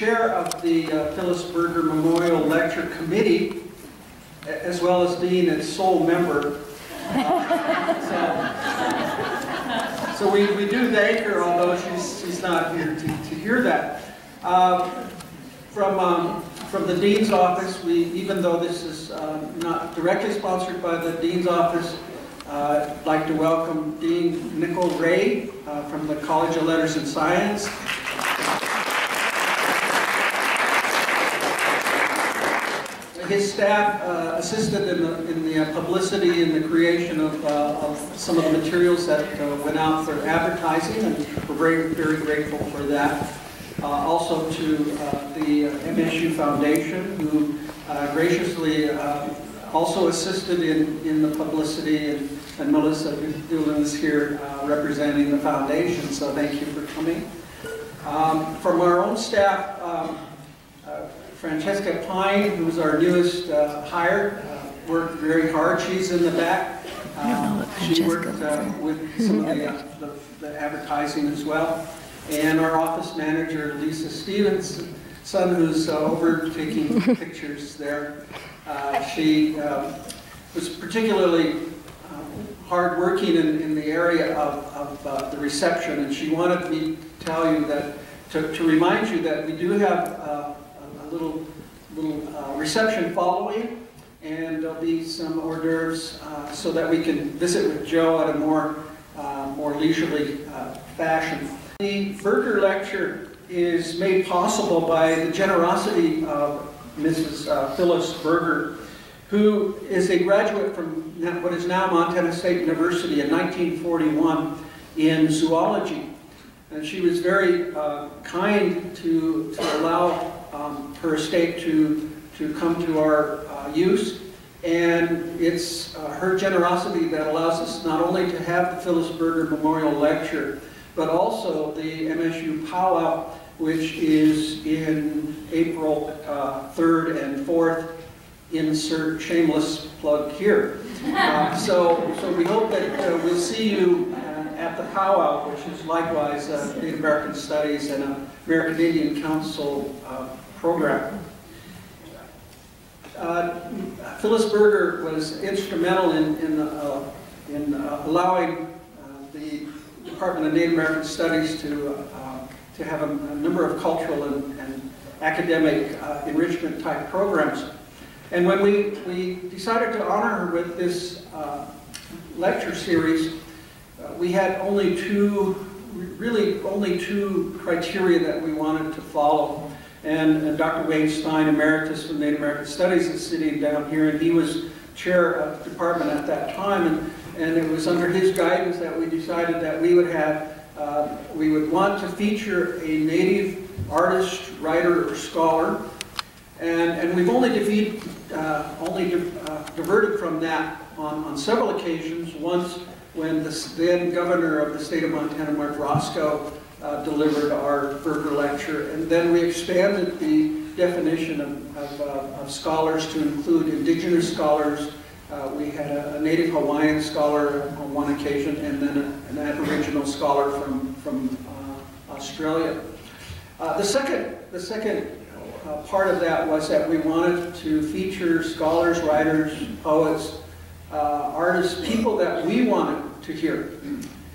chair of the uh, Phyllis Berger Memorial Lecture Committee, as well as being its sole member. Uh, So so we, we do thank her, although she's, she's not here to, to hear that. Uh, From, um, from the Dean's Office, we, even though this is uh, not directly sponsored by the Dean's Office, uh, I'd like to welcome Dean Nicol Rae uh, from the College of Letters and Science. His staff uh, assisted in the, in the uh, publicity and the creation of, uh, of some of the materials that uh, went out for advertising, and we're very, very grateful for that. Also to the MSU Foundation, who graciously also assisted in, in the publicity, and and Melissa Doolin is here representing the foundation, so thank you for coming. Um, From our own staff, um, Francesca Pine, who's our newest uh, hire, uh, worked very hard. She's in the back. I don't know what She worked uh, with some of the, uh, the- the advertising as well. And our office manager, Lisa Stevens, son who's uh, over taking pictures there. Uh, She um, was particularly um, hardworking in, in the area of, of uh, the reception, and she wanted me to tell you that, to, to remind you that we do have uh, little, little uh, reception following, and there'll be some hors d'oeuvres uh, so that we can visit with Joe at a more, uh, more leisurely fashion. The Berger Lecture is made possible by the generosity of Mrs. uh, Phyllis Berger, who is a graduate from what is now Montana State University in 1941 in zoology. And she was very uh, kind to, to allow um, her estate to, to come to our uh, use. And it's uh, her generosity that allows us not only to have the Phyllis Berger Memorial Lecture, but also the MSU powwow, which is in April uh, 3rd and 4th. Insert shameless plug here. Uh, So, so we hope that uh, we'll see you uh, at the powwow, which is likewise uh, Native American Studies and American Indian Council uh, program. Uh, Phyllis Berger was instrumental in, in, uh, in uh, allowing uh, the Department of Native American Studies to, uh, to have a, a number of cultural and, and academic uh, enrichment type programs. And when we, we decided to honor her with this lecture series, we had only two, really only two criteria that we wanted to follow. And uh, Dr. Wayne Stein, Emeritus from Native American Studies, is sitting down here, and he was chair of the department at that time. And, and it was under his guidance that we decided that we would have, uh, we would want to feature a native artist, writer, or scholar. And, and we've only defeat, uh, only di- uh, diverted from that on, on several occasions. Once when the then governor of the state of Montana, Marc Racicot, uh, delivered our Berger lecture. And then we expanded the definition of, of, uh, of scholars to include indigenous scholars. Uh, we had a, a native Hawaiian scholar on one occasion, and then a, an Aboriginal scholar from, from uh, Australia. Uh, the second, the second uh, part of that was that we wanted to feature scholars, writers, poets, artists, people that we wanted to hear,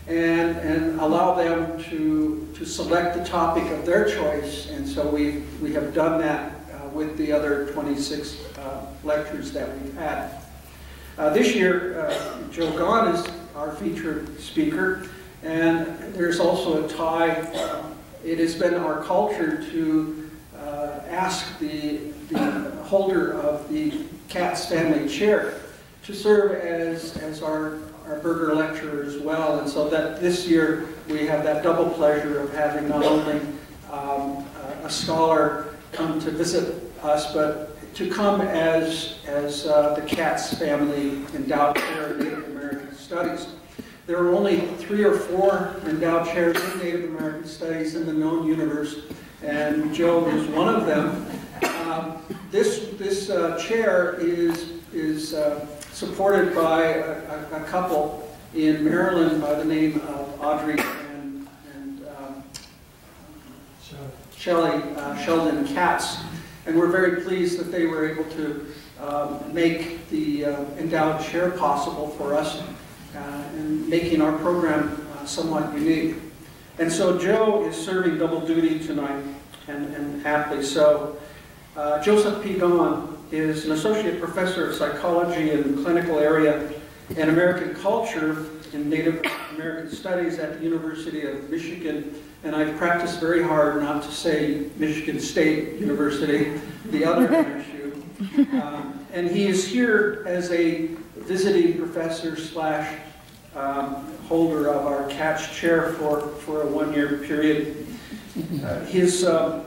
and, and allow them to, to select the topic of their choice. And so we, we have done that uh, with the other 26 uh, lectures that we've had. Uh, This year, uh, Joe Gone is our featured speaker, and there's also a tie. uh, It has been our culture to uh, ask the, the holder of the Katz Family Chair to serve as, as our, our Berger lecturer as well. And so that this year, we have that double pleasure of having not only um, a- a scholar come to visit us, but to come as, as uh, the Katz family endowed chair in Native American Studies. There are only three or four endowed chairs in Native American Studies in the known universe, and Joe is one of them. Um, This, this uh, chair is, is uh, supported by a, a- couple in Maryland by the name of Audrey and, and um, Shelley uh, Sheldon Katz. And we're very pleased that they were able to um, make the uh, endowed chair possible for us uh, in making our program uh, somewhat unique. And so Joe is serving double duty tonight, and, and aptly so. Uh, Joseph P. Gone is an associate professor of psychology in the clinical area and American culture in Native American Studies at the University of Michigan, and I've practiced very hard not to say Michigan State University, the other MSU. Um, and he is here as a visiting professor slash um, holder of our Katz chair for, for a one-year period. Uh, his, uh,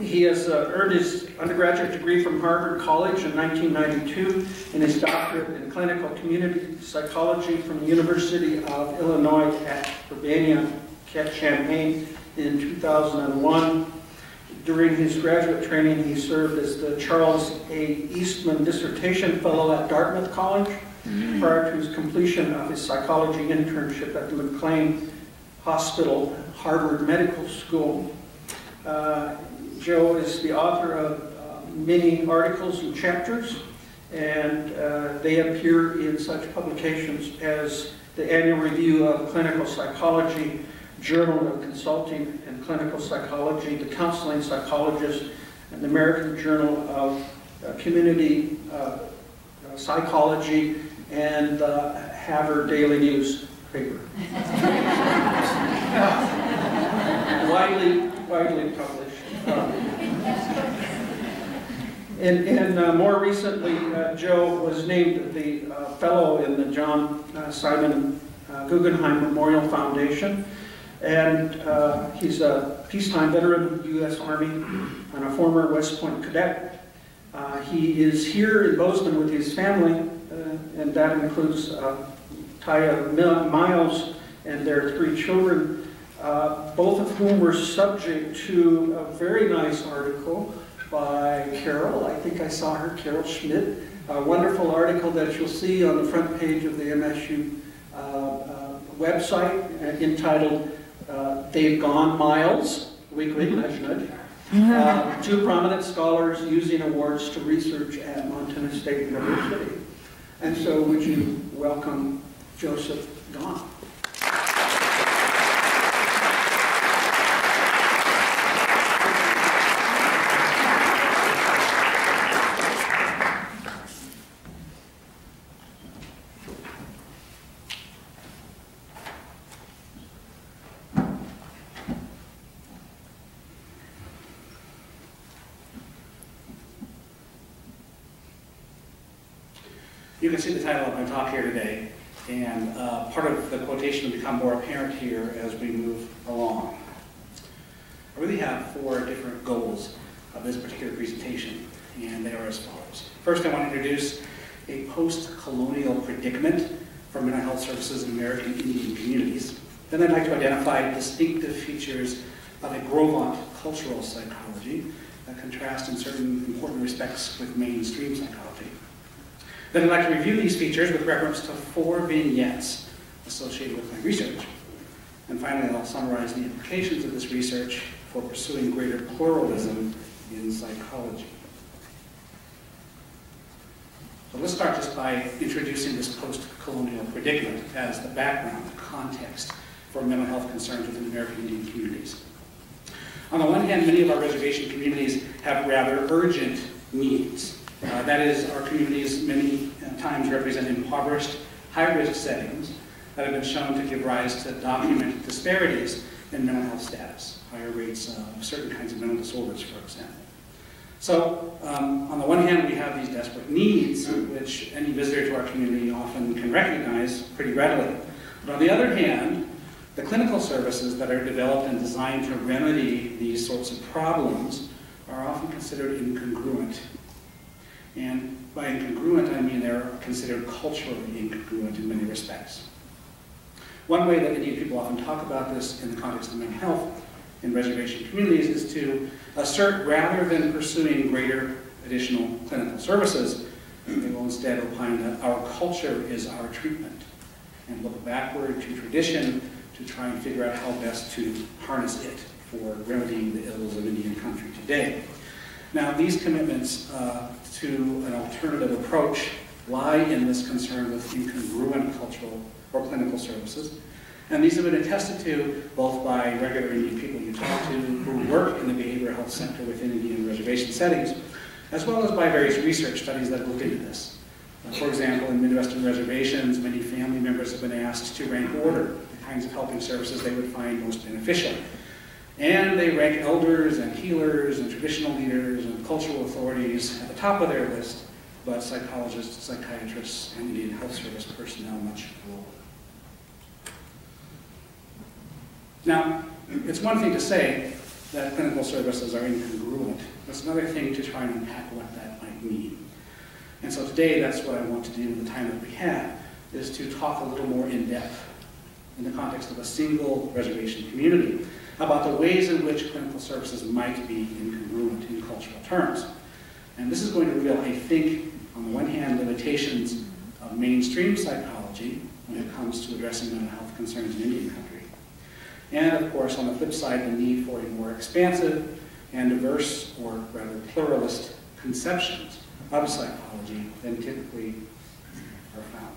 he has uh, earned his undergraduate degree from Harvard College in 1992 and his doctorate in clinical community psychology from the University of Illinois at Urbana-Champaign in 2001. During his graduate training, he served as the Charles A. Eastman Dissertation Fellow at Dartmouth College prior to his completion of his psychology internship at the McLean Hospital, Harvard Medical School. Uh, Joe is the author of uh, many articles and chapters, and uh, they appear in such publications as the Annual Review of Clinical Psychology, Journal of Consulting and Clinical Psychology, the Counseling Psychologist, and the American Journal of uh, Community uh, Psychology, and the Havre Daily News paper. widely, widely published. Um, and, and uh, more recently, uh, Joe was named the uh, fellow in the John uh, Simon uh, Guggenheim Memorial Foundation. And uh, he's a peacetime veteran of the U.S. Army and a former West Point cadet. he is here in Bozeman with his family uh, and that includes uh, Tiya Miles and their three children, uh, both of whom were subject to a very nice article by Carol. I think I saw her, Carol Schmidt. A wonderful article that you'll see on the front page of the MSU uh, uh, website uh, entitled They've Gone Miles, wink wink, nudge nudge. Uh, two prominent scholars using awards to research at Montana State University. And so would you welcome Joseph Gone? You can see the title of my talk here today, and uh, part of the quotation will become more apparent here as we move along. I really have four different goals of this particular presentation, and they are as follows. First, I want to introduce a post-colonial predicament for mental health services in American Indian communities. Then I'd like to identify distinctive features of a Gros Ventre cultural psychology that contrast in certain important respects with mainstream psychology. Then I'd like to review these features with reference to four vignettes associated with my research. And finally, I'll summarize the implications of this research for pursuing greater pluralism in psychology. So let's start just by introducing this post-colonial predicament as the background, the context for mental health concerns within American Indian communities. On the one hand, many of our reservation communities have rather urgent needs uh, that is, our communities many uh, times represent impoverished, high-risk settings that have been shown to give rise to documented disparities in mental health status, higher rates of certain kinds of mental disorders, for example. So, um, on the one hand, we have these desperate needs, which any visitor to our community often can recognize pretty readily. But on the other hand, the clinical services that are developed and designed to remedy these sorts of problems are often considered incongruent and by incongruent, I mean they're considered culturally incongruent in many respects. One way that Indian people often talk about this in the context of mental health in reservation communities is to assert rather than pursuing greater additional clinical services, they will instead opine that our culture is our treatment and look backward to tradition to try and figure out how best to harness it for remedying the ills of Indian country today. Now, these commitments uh, to an alternative approach lie in this concern with incongruent cultural or clinical services. And these have been attested to both by regular Indian people you talk to who work in the behavioral health sector within Indian reservation settings, as well as by various research studies that have looked into this. Uh, for example, in Midwestern reservations, many family members have been asked to rank order the kinds of helping services they would find most beneficial. And they rank elders and healers and traditional leaders and cultural authorities at the top of their list, but psychologists, psychiatrists, and Indian health service personnel much lower. Now, it's one thing to say that clinical services are incongruent. It's another thing to try and unpack what that might mean. And so today, that's what I want to do in the time that we have, is to talk a little more in depth in the context of a single reservation community about the ways in which clinical services might be incongruent in cultural terms. And this is going to reveal, I think, on the one hand, limitations of mainstream psychology when it comes to addressing mental health concerns in Indian country. And of course, on the flip side, the need for a more expansive and diverse, or rather pluralist, conceptions of psychology than typically are found.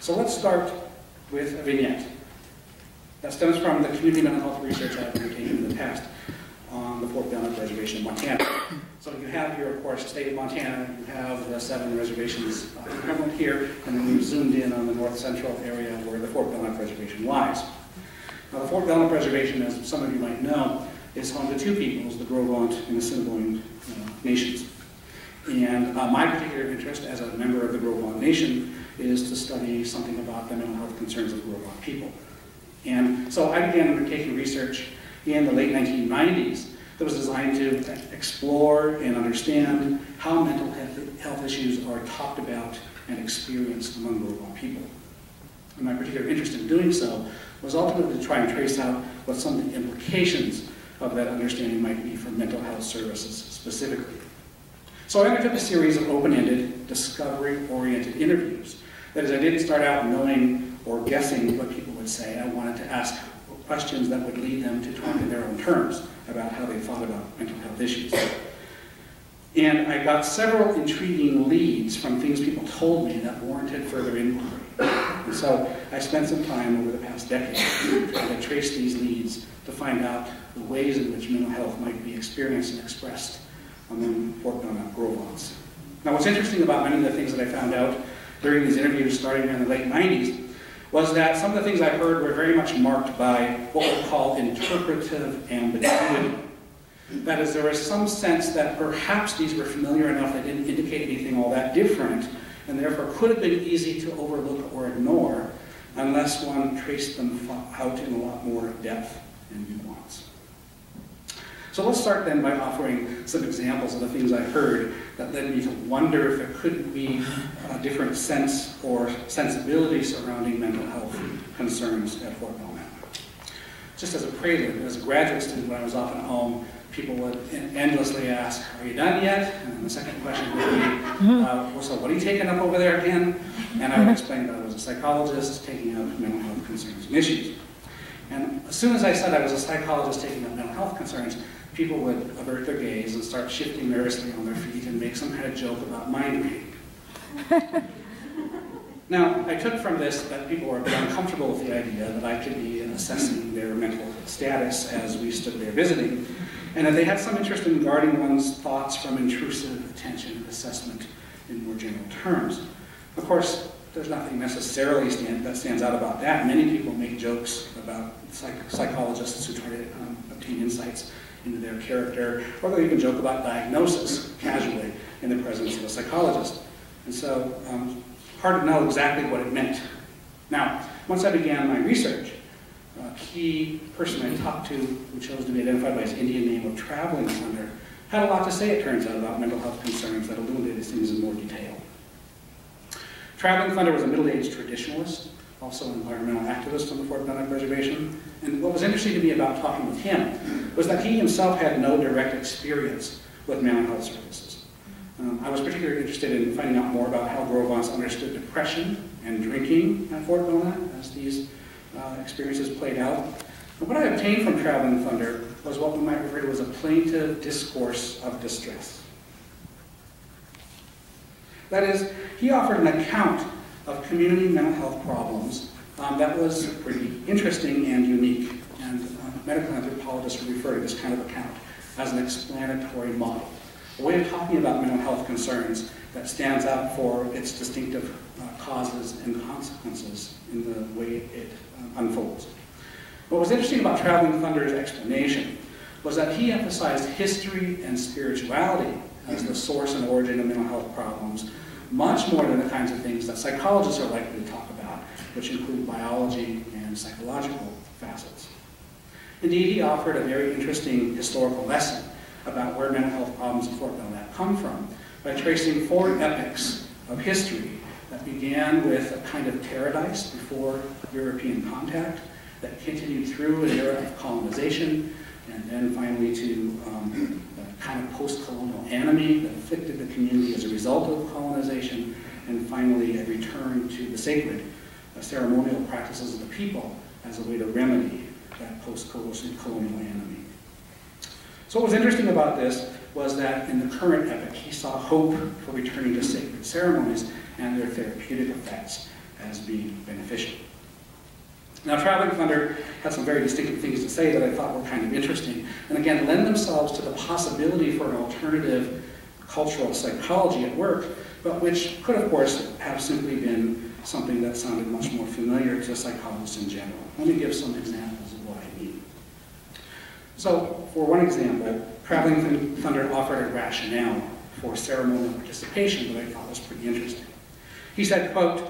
So let's start with a vignette. That stems from the community mental health research I've undertaken in the past on the Fort Belknap Reservation in Montana. So you have here, of course, the state of Montana, you have the seven reservations uh, here, and then we've zoomed in on the north central area where the Fort Belknap Reservation lies. Now, the Fort Belknap Reservation, as some of you might know, is home to two peoples, the Gros and the Assiniboine uh, nations. And uh, my particular interest as a member of the Gros Nation is to study something about the mental health concerns of Gros people. And so I began undertaking research in the late 1990s that was designed to explore and understand how mental health issues are talked about and experienced among Ventre people. And my particular interest in doing so was ultimately to try and trace out what some of the implications of that understanding might be for mental health services specifically. So I undertook a series of open-ended, discovery-oriented interviews. That is, I didn't start out knowing or guessing what people would say. I wanted to ask questions that would lead them to talk in their own terms about how they thought about mental health issues. And I got several intriguing leads from things people told me that warranted further inquiry. And so I spent some time over the past decade trying to trace these leads to find out the ways in which mental health might be experienced and expressed among Fort Belknap Gros Ventres. Now what's interesting about many of the things that I found out during these interviews starting in the late 90s was that some of the things I heard were very much marked by what we call interpretive ambiguity. That is, there was some sense that perhaps these were familiar enough they didn't indicate anything all that different, and therefore could have been easy to overlook or ignore unless one traced them out in a lot more depth and nuance. So let's start then by offering some examples of the things I heard that led me to wonder if there could be a different sense or sensibility surrounding mental health concerns at Fort Belknap. Just as a prelude, as a graduate student when I was often home, people would endlessly ask, are you done yet? And then the second question would be, uh, well, so what are you taking up over there again? And I would explain that I was a psychologist taking up mental health concerns and issues. And as soon as I said I was a psychologist taking up mental health concerns, people would avert their gaze and start shifting nervously on their feet and make some kind of joke about mind reading. now, I took from this that people were a bit uncomfortable with the idea that I could be assessing their mental status as we stood there visiting, and that they had some interest in guarding one's thoughts from intrusive attention assessment in more general terms. Of course, there's nothing necessarily stand, that stands out about that. Many people make jokes about psych psychologists who try to um, obtain insights into their character, or they'll even joke about diagnosis casually in the presence of a psychologist. And so, um, hard to know exactly what it meant. Now, once I began my research, a key person I talked to, who chose to be identified by his Indian name of Traveling Thunder, had a lot to say, it turns out, about mental health concerns that illuminated things in more detail. Traveling Thunder was a middle-aged traditionalist, also an environmental activist on the Fort Belknap Reservation. And what was interesting to me about talking with him was that he himself had no direct experience with mental health services. Um, I was particularly interested in finding out more about how Gros Ventres understood depression and drinking at Fort Belknap, as these uh, experiences played out. What I obtained from Traveling Thunder was what we might refer to as a plaintive discourse of distress. That is, he offered an account of community mental health problems um, that was pretty interesting and unique. And uh, medical anthropologists refer to this kind of account as an explanatory model, a way of talking about mental health concerns that stands out for its distinctive uh, causes and consequences in the way it uh, unfolds. What was interesting about Traveling Thunder's explanation was that he emphasized history and spirituality as the source and origin of mental health problems, much more than the kinds of things that psychologists are likely to talk about, which include biology and psychological facets. Indeed, he offered a very interesting historical lesson about where mental health problems in Fort Belknap come from by tracing four epochs of history that began with a kind of paradise before European contact, that continued through an era of colonization, and then finally to um, kind of post-colonial enemy that afflicted the community as a result of colonization, and finally a return to the sacred uh, ceremonial practices of the people as a way to remedy that post-colonial enemy. So what was interesting about this was that in the current epoch, he saw hope for returning to sacred ceremonies and their therapeutic effects as being beneficial. Now, Traveling Thunder had some very distinctive things to say that I thought were kind of interesting, and again, lend themselves to the possibility for an alternative cultural psychology at work, but which could, of course, have simply been something that sounded much more familiar to psychologists in general. Let me give some examples of what I mean. So, for one example, Traveling Thunder offered a rationale for ceremonial participation that I thought was pretty interesting. He said, quote,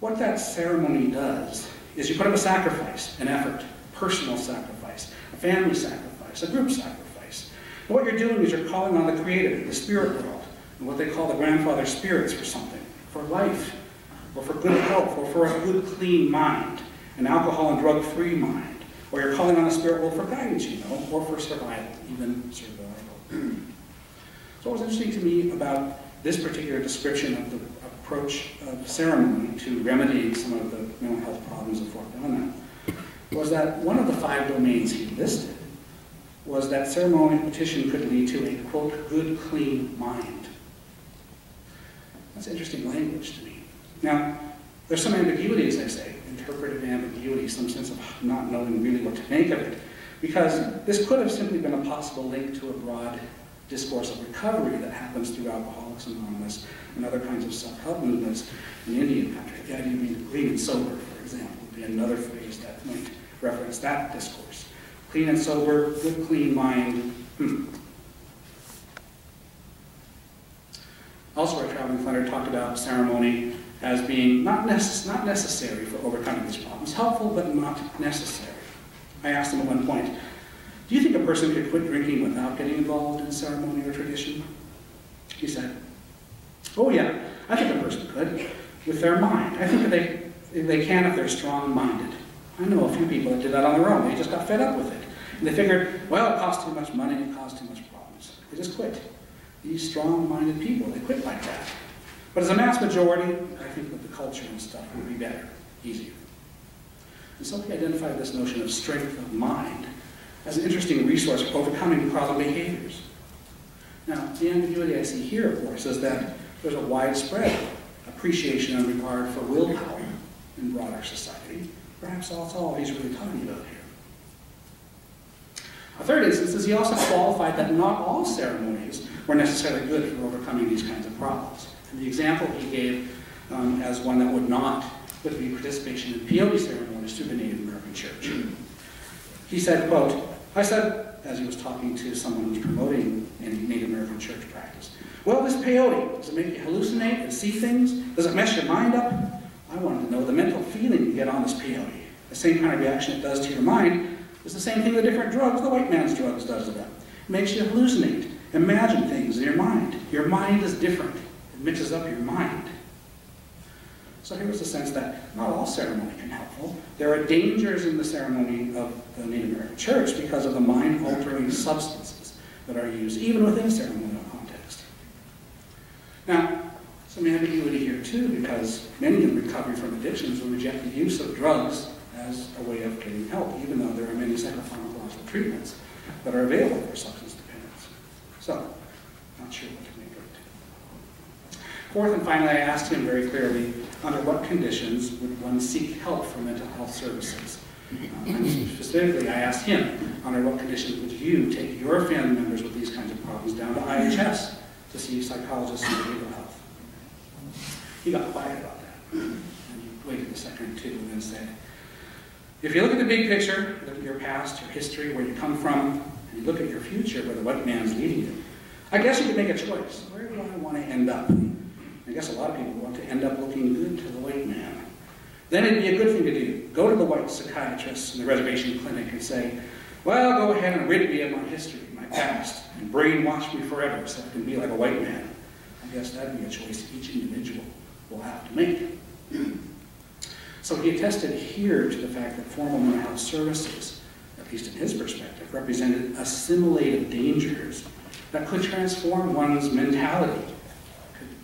what that ceremony does is you put up a sacrifice, an effort, personal sacrifice, a family sacrifice, a group sacrifice. And what you're doing is you're calling on the creator, the spirit world, and what they call the grandfather spirits for something, for life, or for good health, or for a good, clean mind, an alcohol and drug-free mind, or you're calling on the spirit world for guidance, you know, or for survival, even survival. so what was interesting to me about this particular description of the approach of ceremony to remedying some of the mental health problems of Fort Belknap was that one of the five domains he listed was that ceremonial petition could lead to a, quote, good, clean mind. That's interesting language to me. Now, there's some ambiguity, as I say, interpretive ambiguity, some sense of not knowing really what to make of it, because this could have simply been a possible link to a broad discourse of recovery that happens through Alcoholics Anonymous and other kinds of self-help movements in Indian country. The idea of being clean and sober, for example, would be another phrase that might reference that discourse. Clean and sober, good, clean mind. Hmm. Also, our traveling thunder talked about ceremony as being not, necess not necessary for overcoming these problems, helpful but not necessary. I asked him at one point, do you think a person could quit drinking without getting involved in ceremony or tradition? He said, oh yeah, I think a person could, with their mind. I think they, they can if they're strong-minded. I know a few people that did that on their own. They just got fed up with it. And they figured, well, it costs too much money, it costs too much problems. They just quit. These strong-minded people, they quit like that. But as a mass majority, I think that the culture and stuff would be better, easier. And so we identified this notion of strength of mind as an interesting resource for overcoming problem behaviors. Now, the ambiguity I see here, of course, is that there's a widespread appreciation and regard for willpower in broader society. Perhaps that's all he's really talking about here. A third instance is he also qualified that not all ceremonies were necessarily good for overcoming these kinds of problems. And the example he gave um, as one that would not would be participation in peyote ceremonies through the Native American Church. He said, quote, I said, as he was talking to someone who was promoting Native American church practice, well, this peyote, does it make you hallucinate and see things? Does it mess your mind up? I wanted to know the mental feeling you get on this peyote. The same kind of reaction it does to your mind is the same thing the different drugs, the white man's drugs, does to them. It makes you hallucinate, imagine things in your mind. Your mind is different. It mixes up your mind. So here was the sense that not all ceremony can helpful. There are dangers in the ceremony of the Native American church because of the mind-altering substances that are used, even within a ceremonial context. Now, some ambiguity here too, because many in recovery from addictions will reject the use of drugs as as a way of getting help, even though there are many psychopharmacological treatments that are available for substance dependence. So, not sure what to make of it. Fourth and finally, I asked him very clearly, under what conditions would one seek help for mental health services? Um, specifically, I asked him, under what conditions would you take your family members with these kinds of problems down to IHS to see psychologists and behavioral health? He got quiet about that. And he waited a second or two and then said, if you look at the big picture, look at your past, your history, where you come from, and you look at your future, where the white man's leading you, I guess you could make a choice. Where do I want to end up? I guess a lot of people want to end up looking good to the white man. Then it'd be a good thing to do. Go to the white psychiatrist in the reservation clinic and say, well, go ahead and rid me of my history, my past, and brainwash me forever so I can be like a white man. I guess that'd be a choice each individual will have to make. So he attested here to the fact that formal mental health services, at least in his perspective, represented assimilated dangers that could transform one's mentality,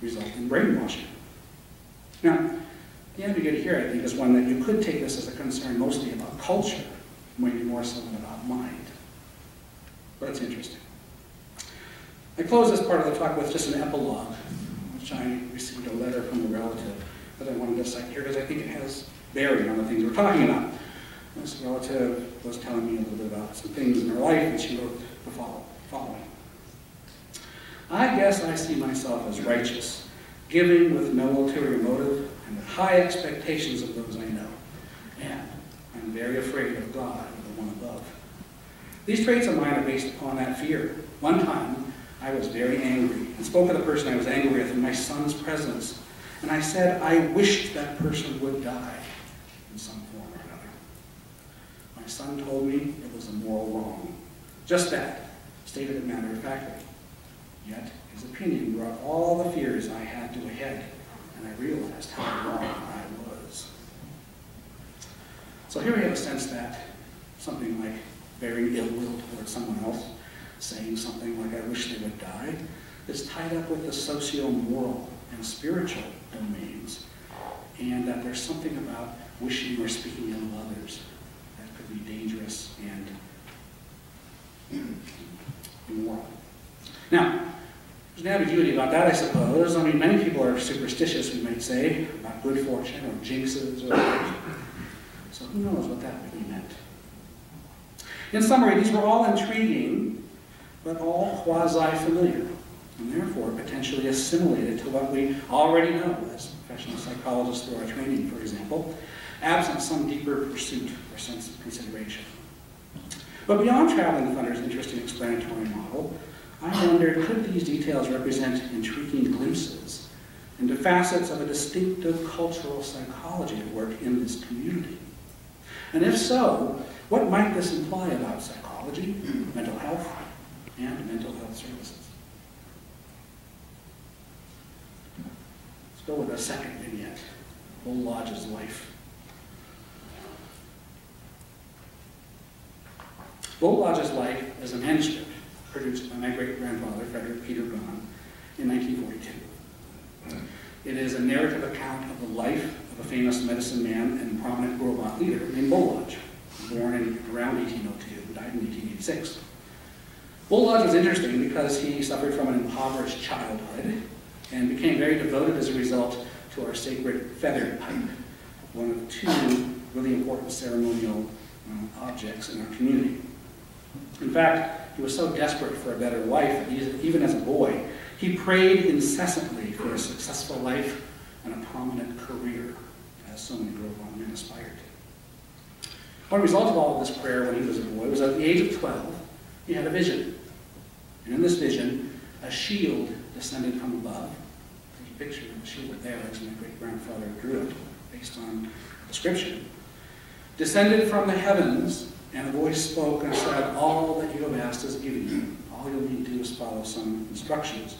result in brainwashing. Now, the ambiguity here, I think, is one that you could take this as a concern mostly about culture, maybe more so than about mind. But it's interesting. I close this part of the talk with just an epilogue, which I received a letter from a relative that I wanted to cite here because I think it has bearing on the things we're talking about. This relative was telling me a little bit about some things in her life, and she wrote the following. I guess I see myself as righteous, giving with no ulterior motive, and with high expectations of those I know. And I'm very afraid of God and the one above. These traits of mine are based upon that fear. One time, I was very angry and spoke of the person I was angry with in my son's presence. And I said I wished that person would die in some form or another. My son told me it was a moral wrong. Just that, stated it matter of factly. Yet, his opinion brought all the fears I had to a head, and I realized how wrong I was. So here we have a sense that something like bearing ill will towards someone else, saying something like, I wish they would die, is tied up with the socio-moral and spiritual domains, and that there's something about wishing or speaking ill of others that could be dangerous and immoral. Now, there's an ambiguity about that, I suppose. I mean, many people are superstitious, we might say, about good fortune or jinxes or So who knows what that really meant. In summary, these were all intriguing, but all quasi-familiar, and therefore potentially assimilated to what we already know as professional psychologists through our training, for example, absent some deeper pursuit or sense of consideration. But beyond traveling Thunder's interesting explanatory model, I wondered, could these details represent intriguing glimpses into facets of a distinctive cultural psychology at work in this community? And if so, what might this imply about psychology, mental health, and mental health services? Let's go with a second vignette, Bull Lodge's life. Bull Lodge's life is a manuscript produced by my great-grandfather, Frederick Peter Gone, in 1942. It is a narrative account of the life of a famous medicine man and prominent Gros Ventre leader named Lodge, born in around 1802 and died in 1886. Bull Lodge was interesting because he suffered from an impoverished childhood and became very devoted as a result to our sacred feathered pipe, one of two really important ceremonial uh, objects in our community. In fact, he was so desperate for a better life even as a boy, he prayed incessantly for a successful life and a prominent career, as so many grown men aspired to. One result of all of this prayer when he was a boy was at the age of 12, he had a vision. And in this vision, a shield descended from above. There's a picture of the shield there as my great-grandfather drew it, based on description. Descended from the heavens and a voice spoke and said, All that you have asked is given you. All you'll need to do is follow some instructions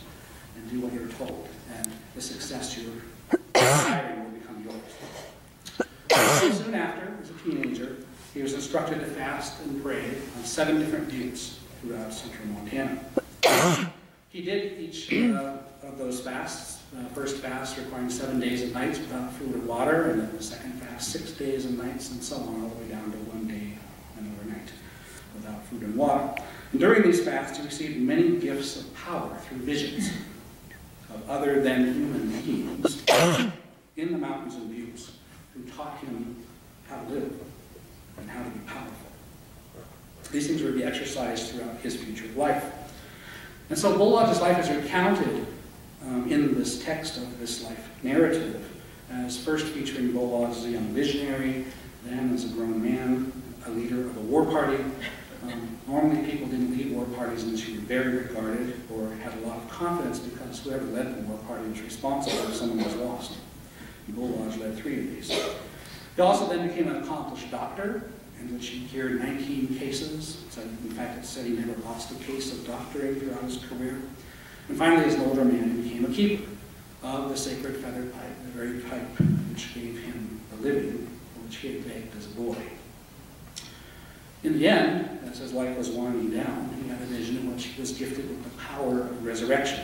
and do what you're told. And the success you're desiring will become yours. Soon after, as a teenager, he was instructed to fast and pray on seven different buttes throughout central Montana. he did each uh, of those fasts The first fast requiring seven days and nights without food or water, and then the second fast, six days and nights, and so on, all the way down to one day food and water. And during these fasts, he received many gifts of power through visions of other than human beings in the mountains and views who taught him how to live and how to be powerful. These things would be exercised throughout his future life. And so Bull Lodge's life is recounted um, in this text of this life narrative as first featuring Bull Lodge as a young visionary, then as a grown man, a leader of a war party. Um, normally people didn't lead war parties unless you were very regarded or had a lot of confidence because whoever led the war party was responsible if someone was lost. And Bull Lodge led three of these. He also then became an accomplished doctor, in which he cured 19 cases. So in fact, it said he never lost a case of doctoring throughout his career. And finally, as an older man, he became a keeper of the sacred feather pipe, the very pipe which gave him a living, which he had begged as a boy. In the end, as his life was winding down, he had a vision in which he was gifted with the power of resurrection.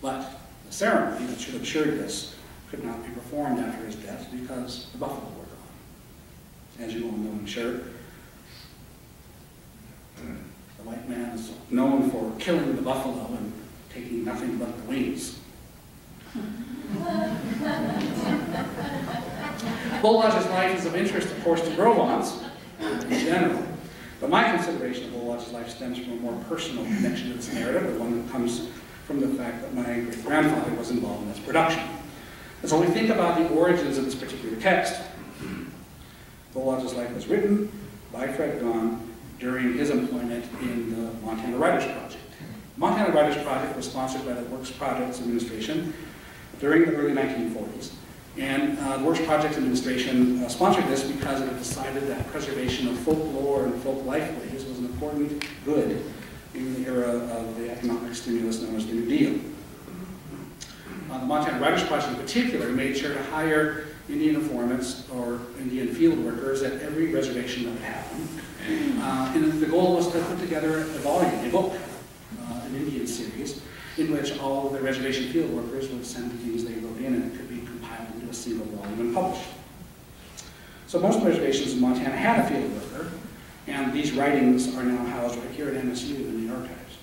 But the ceremony that should have assured this could not be performed after his death because the buffalo were gone. As you all know, I'm sure, the white man is known for killing the buffalo and taking nothing but the wings. Bull Lodge's life is of interest, of course, to Gros Ventres in general. But my consideration of Bull Lodge's life stems from a more personal connection to this narrative, the one that comes from the fact that my great-grandfather was involved in its production. And so we think about the origins of this particular text, Bull Lodge's life was written by Fred Gone during his employment in the Montana Writers Project. The Montana Writers Project was sponsored by the Works Projects Administration during the early 1940s. And uh, the Works Projects Administration uh, sponsored this because it decided that preservation of folklore and folk lifeways was an important good in the era of the economic stimulus known as the New Deal. Uh, the Montana Writers Project in particular made sure to hire Indian informants or Indian field workers at every reservation that would happen. Uh, and the goal was to put together a volume, a book, uh, an Indian series, in which all the reservation field workers would send the things they wrote in and it could single volume and published. So most reservations in Montana had a field worker, and these writings are now housed right here at MSU in the archives.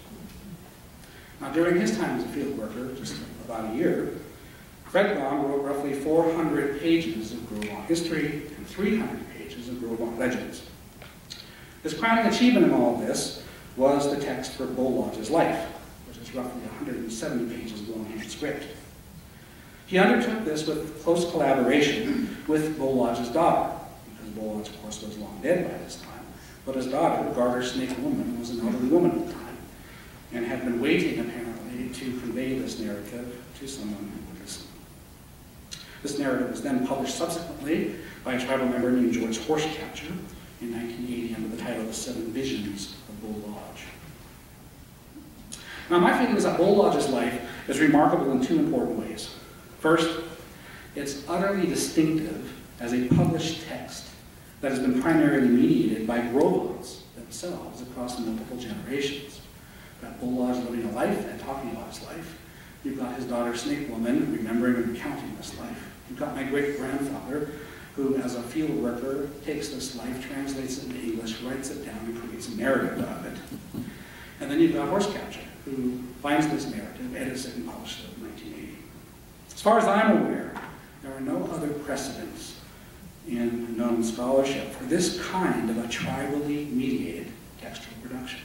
Now during his time as a field worker, just about a year, Fred Gone wrote roughly 400 pages of Gros history and 300 pages of Gros legends. His crowning achievement in all of this was the text for Bull Lodge's life, which is roughly 170 pages of longhand script. He undertook this with close collaboration with Bull Lodge's daughter, because Bull Lodge, of course, was long dead by this time. But his daughter, Garter Snake Woman, was an elderly woman at the time, and had been waiting, apparently, to convey this narrative to someone who would listen. This narrative was then published subsequently by a tribal member named George Horse Capture in 1980 under the title The Seven Visions of Bull Lodge. Now, my feeling is that Bull Lodge's life is remarkable in two important ways. First, it's utterly distinctive as a published text that has been primarily mediated by Gros Ventres themselves across multiple generations. You've got Lodge living a life and talking about his life. You've got his daughter Snake Woman remembering and recounting this life. You've got my great-grandfather who, as a field worker, takes this life, translates it into English, writes it down, and creates a narrative out of it. And then you've got Horse Horsecatcher, who finds this narrative, edits it, and publishes it in 1980. As far as I'm aware, there are no other precedents in known scholarship for this kind of a tribally mediated textual production.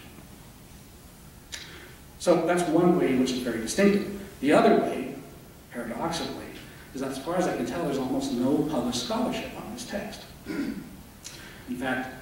So that's one way in which it's very distinctive. The other way, paradoxically, is that as far as I can tell, there's almost no published scholarship on this text. In fact,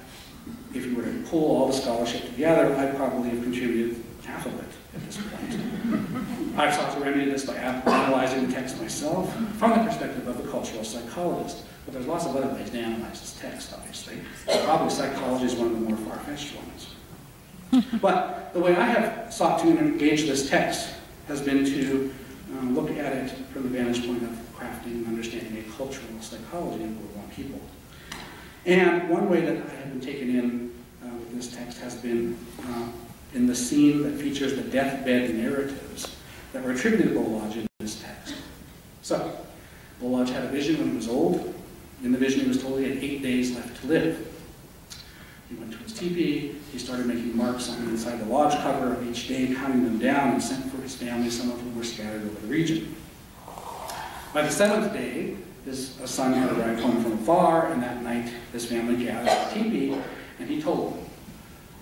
if you were to pull all the scholarship together, I'd probably have contributed half of it at this point. I've sought to remedy this by analyzing the text myself from the perspective of a cultural psychologist. But there's lots of other ways to analyze this text, obviously. Probably psychology is one of the more far-fetched ones. but the way I have sought to engage this text has been to um, look at it from the vantage point of crafting and understanding a cultural psychology of Bourbon people. And one way that I have been taken in uh, with this text has been uh, in the scene that features the deathbed narratives that were attributed to Bull Lodge in this text. So, Lodge had a vision when he was old. In the vision, he was told he had eight days left to live. He went to his teepee, he started making marks on the inside the lodge cover of each day, counting them down, and sent for his family, some of whom were scattered over the region. By the seventh day, his son had arrived home from afar, and that night his family gathered at the teepee, and he told them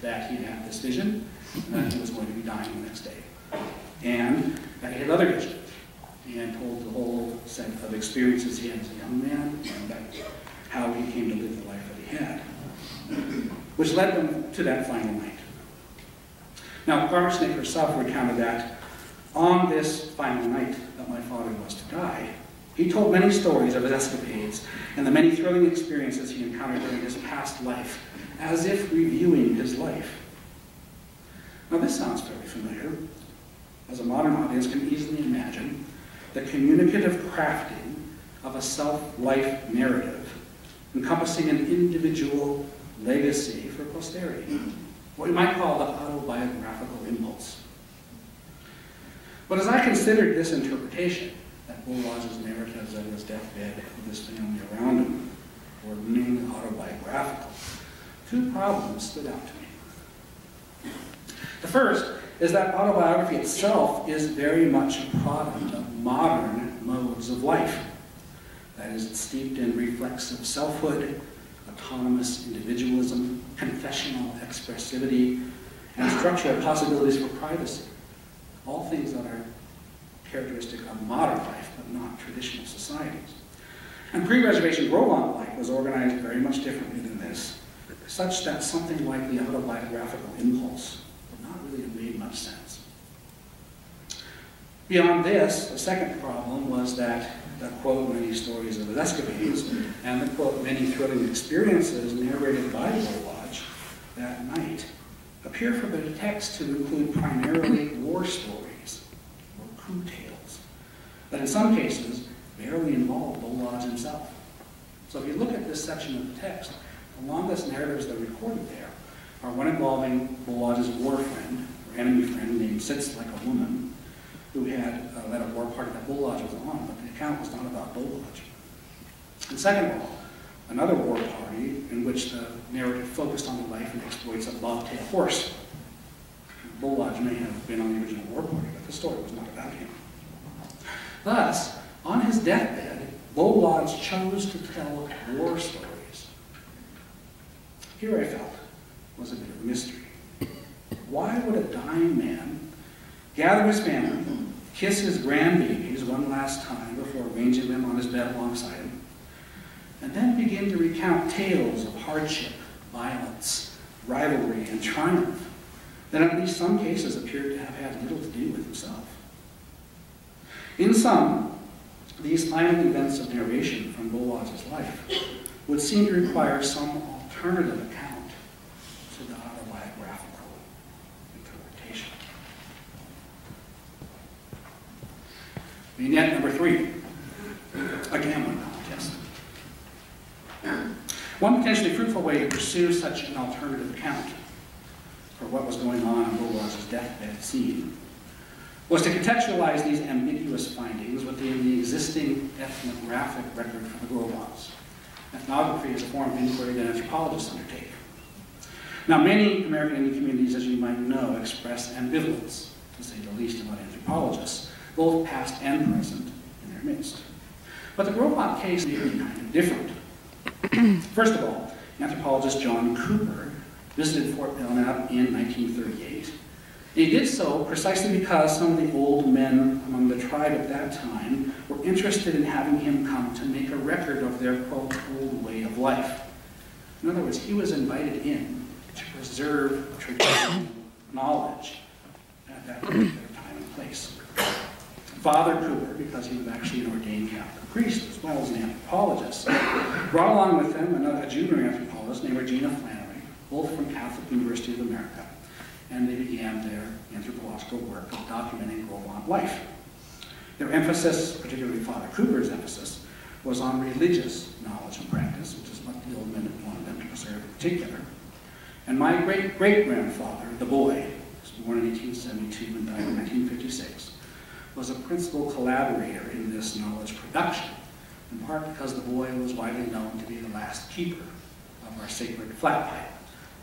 that he had this vision, and that he was going to be dying the next day. And that he had other visions, and told the whole set of experiences he had as a young man, and that how he came to live the life that he had, which led them to that final night. Now, Barbara herself recounted that on this final night that my father was to die, he told many stories of his escapades and the many thrilling experiences he encountered during his past life, as if reviewing his life. Now, this sounds very familiar. As a modern audience can easily imagine, the communicative crafting of a self-life narrative encompassing an individual legacy for posterity, what we might call the autobiographical impulse. But as I considered this interpretation, that Lodge's narratives of his deathbed with his family around him were mainly autobiographical, two problems stood out to me. The first is that autobiography itself is very much a product of modern modes of life. That is, it's steeped in reflexive selfhood, autonomous individualism, confessional expressivity, and structural possibilities for privacy. All things that are characteristic of modern life, but not traditional societies. And pre-reservation Gros life was organized very much differently than this, such that something like the autobiographical impulse not really made much sense. Beyond this, the second problem was that the quote many stories of his escapades and the quote many thrilling experiences narrated by Bull Lodge that night appear for the text to include primarily war stories or coup tales that in some cases barely involve Bull Lodge himself. So if you look at this section of the text, the longest narratives that are recorded there are one involving Bull war friend, or enemy friend, named Sits Like a Woman, who had uh, led a war party that Bull was on, but the account was not about Bull And second of all, another war party in which the narrative focused on the life and exploits of Bobtail Horse. Bull may have been on the original war party, but the story was not about him. Thus, on his deathbed, Bull chose to tell war stories. Here I felt was a bit of a mystery. Why would a dying man gather his family, kiss his grandbabies one last time before arranging them on his bed alongside him, and then begin to recount tales of hardship, violence, rivalry, and triumph that at least some cases appeared to have had little to do with himself. In sum, these final events of narration from Lodge's life would seem to require some alternative account to the autobiographical interpretation. Vignette number three, a gambling contest. One potentially fruitful way to pursue such an alternative account for what was going on in Bull deathbed scene was to contextualize these ambiguous findings within the existing ethnographic record for the Gros Ethnography is a form of inquiry that anthropologists undertake. Now, many American Indian communities, as you might know, express ambivalence, to say the least, about anthropologists, both past and present, in their midst. But the Gros case may be kind of different. First of all, anthropologist John Cooper visited Fort Belknap in 1938 he did so precisely because some of the old men among the tribe at that time were interested in having him come to make a record of their, quote, old way of life. In other words, he was invited in to preserve traditional knowledge at that particular time and place. Father Cooper, because he was actually an ordained Catholic priest as well as an anthropologist, brought along with him another junior anthropologist named Regina Flannery, both from Catholic University of America and they began their anthropological work of documenting Gros life. Their emphasis, particularly Father Cooper's emphasis, was on religious knowledge and practice, which is what the old men wanted them to preserve in particular. And my great-great-grandfather, the boy, was born in 1872 and died in 1956, was a principal collaborator in this knowledge production, in part because the boy was widely known to be the last keeper of our sacred flat pipe.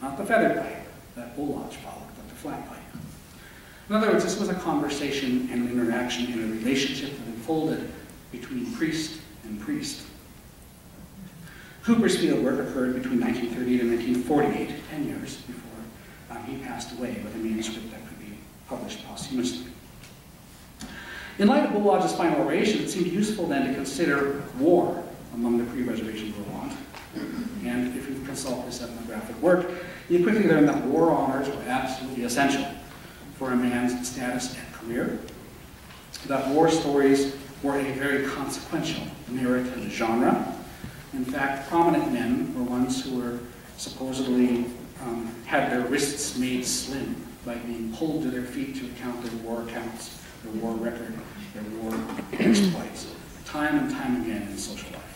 Not the feather pipe that Bull Lodge followed, but the flat pipe. In other words, this was a conversation and an interaction and a relationship that unfolded between priest and priest. Cooper's fieldwork occurred between 1938 and 1948, 10 years before um, he passed away with a manuscript that could be published posthumously. In light of Bull Lodge's final oration, it seemed useful then to consider war among the pre-reservation Gros Ventre. And if you consult this ethnographic work, you quickly learn that war honors were absolutely essential for a man's status and career, that war stories were a very consequential narrative genre. In fact, prominent men were ones who were supposedly um, had their wrists made slim by being pulled to their feet to recount their war accounts, their war record, their war exploits, time and time again in social life.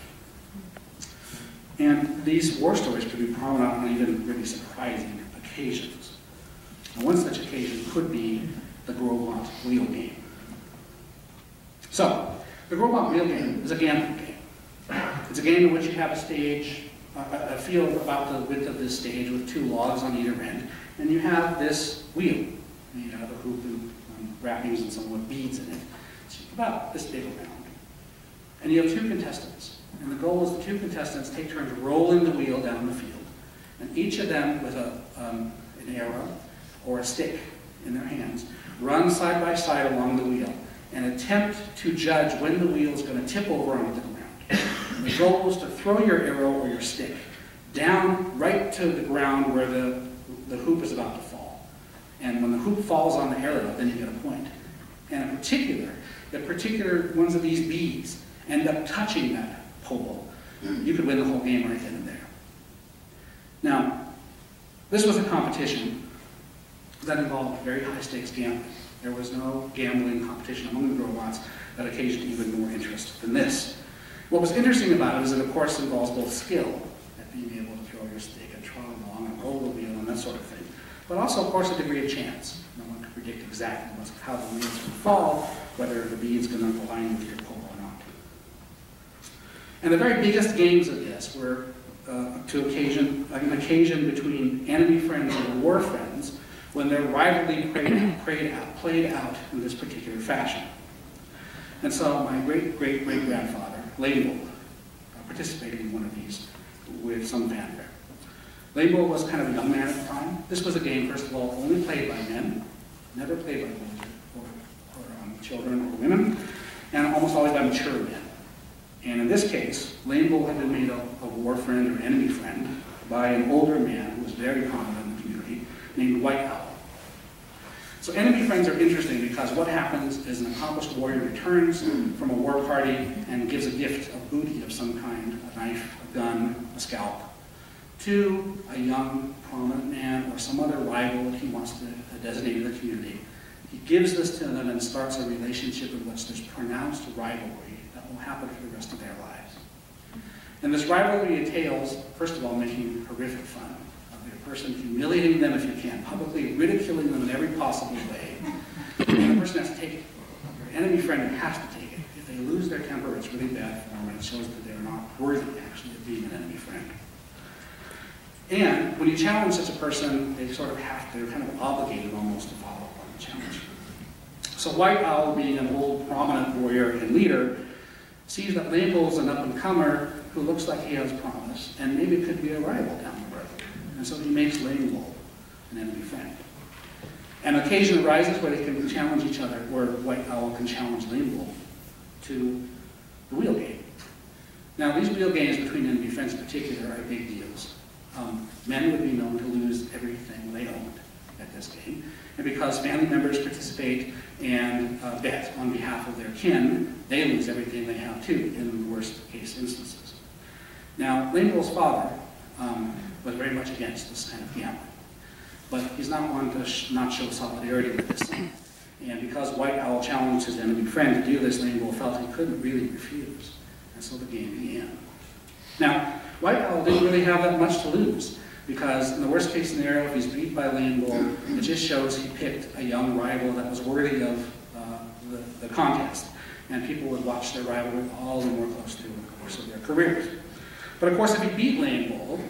And these war stories could be prominent on even really surprising occasions. And one such occasion could be the Ventre wheel game. So, the Ventre wheel game is a gambling game. It's a game in which you have a stage, a, field about the width of this stage with two logs on either end, and you have this wheel out of a hoop wrappings and somewhat beads in it. It's about this big around. And you have two contestants. And the goal is the two contestants take turns rolling the wheel down the field. And each of them with a, um, an arrow or a stick in their hands run side by side along the wheel and attempt to judge when the wheel is going to tip over onto the ground. And the goal is to throw your arrow or your stick down right to the ground where the, the hoop is about to fall. And when the hoop falls on the arrow, then you get a point. And in particular, the particular ones of these bees end up touching that pole, you could win the whole game right then and there. Now, this was a competition that involved very high stakes gambling. There was no gambling competition among the Gros Ventres that occasioned even more interest than this. What was interesting about it is that, of course, it involves both skill at being able to throw your stick and trot along and roll the wheel and that sort of thing, but also, of course, a degree of chance. No one could predict exactly how the wheels would fall, whether the bead's going to align with your pole or not. And the very biggest games of this were uh, to occasion, an occasion between enemy friends and war friends when their rivalry played, played, out, played out in this particular fashion. And so my great-great-great-grandfather, Label, participated in one of these with some fanfare. Label was kind of a young man at the time. This was a game, first of all, only played by men, never played by boys or, or um, children or women, and almost always by mature men. And in this case, Label had been made a, a war friend or enemy friend by an older man who was very prominent in the community named White Owl. So enemy friends are interesting because what happens is an accomplished warrior returns from a war party and gives a gift of booty of some kind, a knife, a gun, a scalp, to a young, prominent man or some other rival that he wants to uh, designate in the community. He gives this to them and starts a relationship in which there's pronounced rivalry that will happen for the rest of their lives. And this rivalry entails, first of all, making horrific fun of their person, humiliating them if you can, publicly ridiculing them in every possible way. And the person has to take it. Your enemy friend has to take it. If they lose their temper, it's really bad for them, and it shows that they're not worthy, actually, of being an enemy friend. And when you challenge such a person, they sort of have to, they're kind of obligated almost to follow up on the challenge. So White Owl, being an old prominent warrior and leader, sees that Label's an up-and-comer who looks like he has promise, and maybe could be a rival down the road. and so he makes Lame Wolf an enemy friend. An occasion arises where they can challenge each other, where White Owl can challenge Lame Wolf to the wheel game. Now, these wheel games between enemy friends in particular are big deals. Um, men would be known to lose everything they owned at this game. And because family members participate and uh, bet on behalf of their kin, they lose everything they have too, in the worst case instances. Now, Wolf's father um, was very much against this kind of gambling. But he's not one to sh not show solidarity with this. And because White Owl challenged his enemy friend to do this, Wolf felt he couldn't really refuse. And so the game began. Now, White Owl didn't really have that much to lose, because in the worst case scenario, if he's beat by Wolf, it just shows he picked a young rival that was worthy of uh, the, the contest. And people would watch their rival all the more closely over the course of their careers. But of course, if he beat Lame Bull,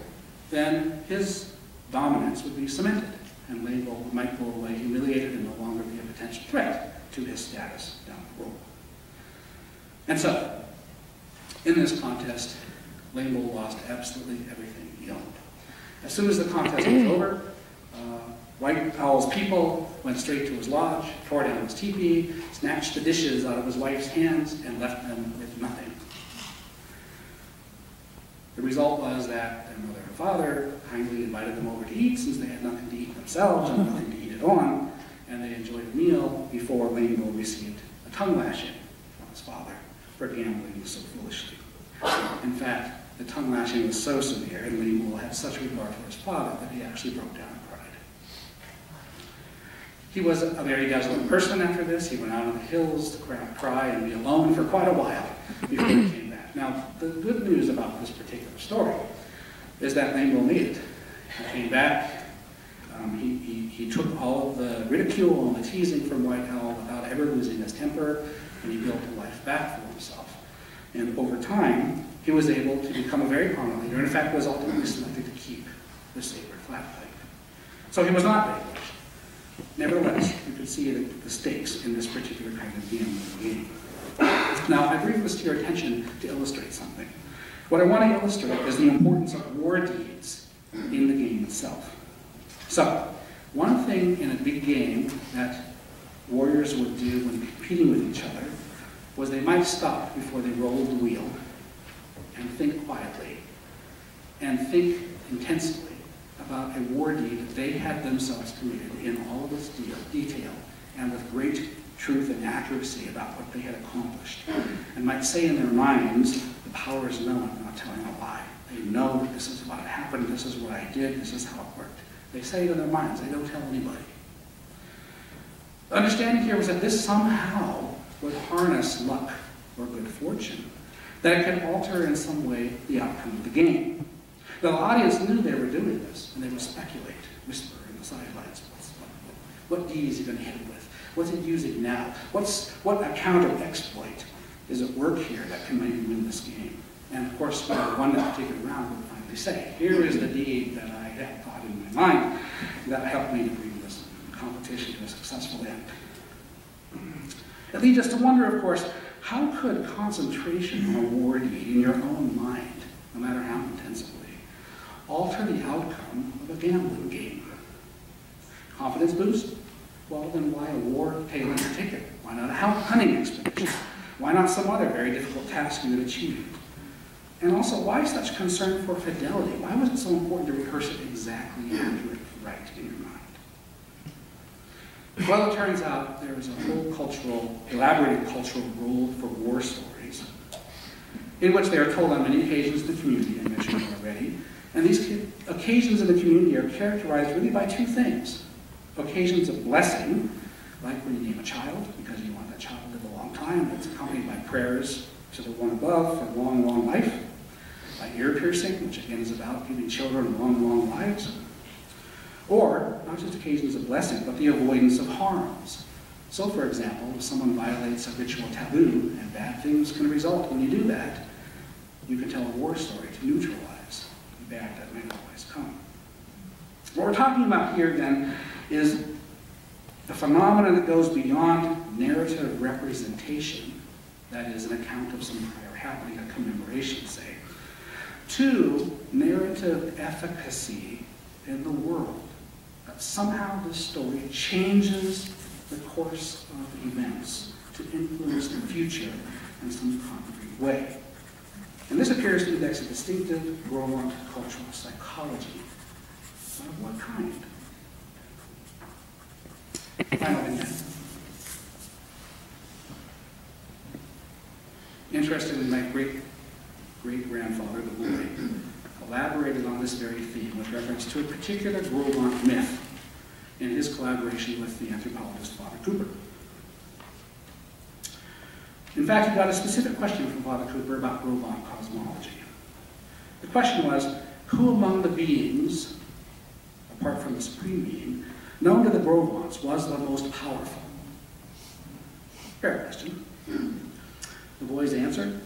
then his dominance would be cemented, and Lame Bull might go away humiliated and no longer be a potential threat to his status down the road. And so, in this contest, Bull lost absolutely everything he owned. As soon as the contest was over, uh, White Owl's people went straight to his lodge, tore down his teepee, snatched the dishes out of his wife's hands, and left them with nothing. The result was that their mother and father kindly invited them over to eat since they had nothing to eat themselves and nothing to eat it on, and they enjoyed a meal before Bull received a tongue lashing from his father for gambling so foolishly. In fact, the tongue lashing was so severe, and Bull had such regard for his father that he actually broke down and cried. He was a very desolate person after this. He went out on the hills to cry and be alone for quite a while before he came back. Now, the good news about this particular story is that Bull made it. He came back. Um, he, he, he took all the ridicule and the teasing from White Owl without ever losing his temper, and he built a life back for himself. And over time, he was able to become a very prominent leader, and in fact was ultimately selected to keep the sacred flat pipe. So he was not vanquished. Nevertheless, you can see the, the stakes in this particular kind of game. Now, I bring this to your attention to illustrate something. What I want to illustrate is the importance of war deeds in the game itself. So, one thing in a big game that warriors would do when competing with each other was they might stop before they rolled the wheel and think quietly and think intensely about a war deed that they had themselves committed in all of its detail and with great truth and accuracy about what they had accomplished. And might say in their minds, the powers know I'm not telling a lie. They know that this is what happened, this is what I did, this is how it worked. They say it in their minds, they don't tell anybody. The understanding here was that this somehow would harness luck or good fortune, that could alter in some way the outcome of the game. The audience knew they were doing this, and they would speculate, whisper in the sidelines, what, what deed is he going to hit it with? What's it using now? What's, what counter exploit is at work here that can maybe win this game? And of course, when I won that particular round would finally say, here is the deed that I had thought in my mind that helped me to bring this competition to a successful end. It leads us to wonder, of course, how could concentration on a war in your own mind, no matter how intensively, alter the outcome of a gambling game? Confidence boost? Well, then why a war tailored ticket? Why not a hunting expedition? Why not some other very difficult task you had achieved? And also, why such concern for fidelity? Why was it so important to rehearse it exactly accurate, right in your? Well, it turns out there is a whole cultural, elaborated cultural rule for war stories, in which they are told on many occasions in the community, I mentioned already. And these occasions in the community are characterized really by two things. Occasions of blessing, like when you name a child, because you want that child to live a long time, that's accompanied by prayers to the one above for a long, long life. By ear piercing, which again is about giving children long, long lives. Or, not just occasions of blessing, but the avoidance of harms. So, for example, if someone violates a ritual taboo, and bad things can result when you do that, you can tell a war story to neutralize the bad that may otherwise come. What we're talking about here, then, is a phenomenon that goes beyond narrative representation, that is, an account of some prior happening, a commemoration, say, to narrative efficacy in the world somehow this story changes the course of events to influence the future in some concrete way. And this appears to index a distinctive Gros Ventre cultural psychology. But of what kind? Final vignette. Interestingly, my great great grandfather, the boy, elaborated on this very theme with reference to a particular Gros Ventre myth in his collaboration with the anthropologist Father Cooper. In fact, he got a specific question from Father Cooper about Gros Ventre cosmology. The question was, who among the beings, apart from the Supreme Being, known to the Gros Ventres was the most powerful? Fair question. The boy's answer?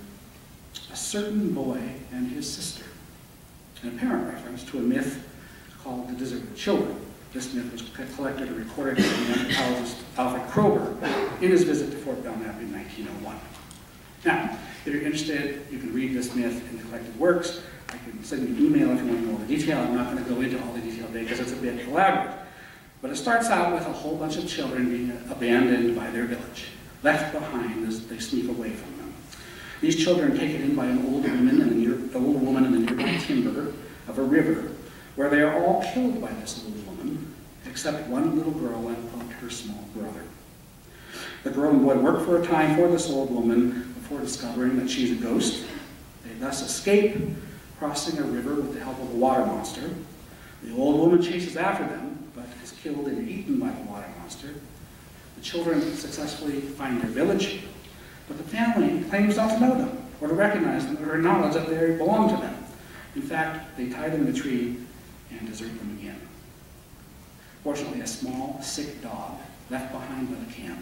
A certain boy and his sister. An apparent reference to a myth called The Deserted Children. This myth was collected and recorded by the anthropologist Alfred Kroeber in his visit to Fort Belknap in 1901. Now, if you're interested, you can read this myth in the collected works. I can send you an email if you want more detail. I'm not going to go into all the detail today because it's a bit elaborate. But it starts out with a whole bunch of children being abandoned by their village, left behind as they sneak away from them. These children are taken in by an old woman in the near, old woman in the nearby timber of a river, where they are all killed by this old woman, except one little girl and her small brother. The girl and boy work for a time for this old woman before discovering that she's a ghost. They thus escape, crossing a river with the help of a water monster. The old woman chases after them, but is killed and eaten by the water monster. The children successfully find their village, but the family claims not to know them, or to recognize them, or acknowledge that they belong to them. In fact, they tie them to a tree and desert them again. Fortunately, a small, sick dog, left behind by the camp,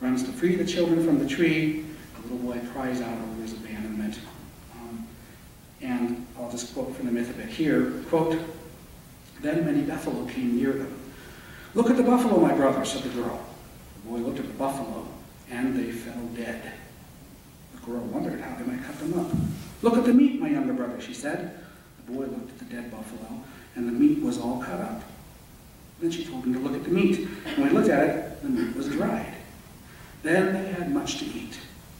runs to free the children from the tree. The little boy cries out over his abandonment. Um, and I'll just quote from the myth a bit here. Quote, Then many buffalo came near them. Look at the buffalo, my brother, said the girl. The boy looked at the buffalo, and they fell dead. The girl wondered how they might cut them up. Look at the meat, my younger brother, she said. The boy looked at the dead buffalo, and the meat was all cut up. Then she told him to look at the meat. And when he looked at it, the meat was dried. Then they had much to eat,